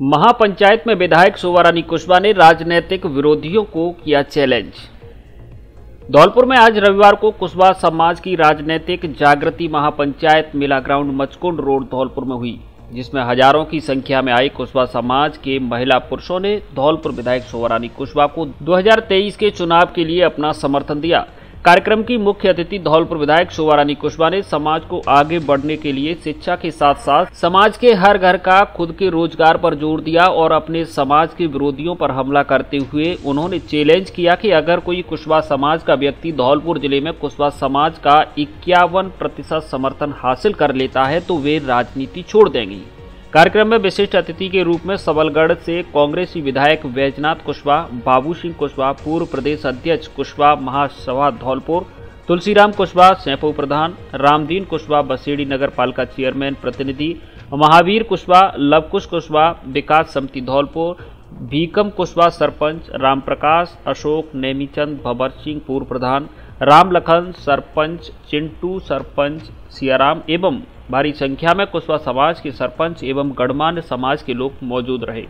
महापंचायत में विधायक शोभारानी कुशवाहा ने राजनीतिक विरोधियों को किया चैलेंज। धौलपुर में आज रविवार को कुशवाहा समाज की राजनीतिक जागृति महापंचायत मेला ग्राउंड मचकुंड रोड धौलपुर में हुई, जिसमें हज़ारों की संख्या में आई कुशवाहा समाज के महिला पुरुषों ने धौलपुर विधायक शोभारानी कुशवाहा को 2023 के चुनाव के लिए अपना समर्थन दिया। कार्यक्रम की मुख्य अतिथि धौलपुर विधायक शोभारानी कुशवाहा ने समाज को आगे बढ़ने के लिए शिक्षा के साथ साथ समाज के हर घर का खुद के रोज़गार पर ज़ोर दिया और अपने समाज के विरोधियों पर हमला करते हुए उन्होंने चैलेंज किया कि अगर कोई कुशवाहा समाज का व्यक्ति धौलपुर ज़िले में कुशवाहा समाज का इक्यावन प्रतिशत समर्थन हासिल कर लेता है तो वे राजनीति छोड़ देंगे। कार्यक्रम में विशिष्ट अतिथि के रूप में सबलगढ़ से कांग्रेसी विधायक वैजनाथ कुशवाहा, बाबू सिंह कुशवाहा, पूर्व प्रदेश अध्यक्ष कुशवाहा, महासभा धौलपुर, तुलसीराम कुशवाहा सैंपू प्रधान, रामदीन कुशवाहा, बसेड़ी नगर पालिका चेयरमैन प्रतिनिधि, महावीर कुशवाहा, लवकुश कुशवाहा, विकास समिति धौलपुर, भीकम कुशवाहा सरपंच राम प्रकाश अशोक, नेमीचंद, भवर सिंह, पूर्व प्रधान राम लखन सरपंच, चिंटू, सरपंच, सियाराम एवं भारी संख्या में कुशवा समाज के सरपंच एवं गणमान्य समाज के लोग मौजूद रहे।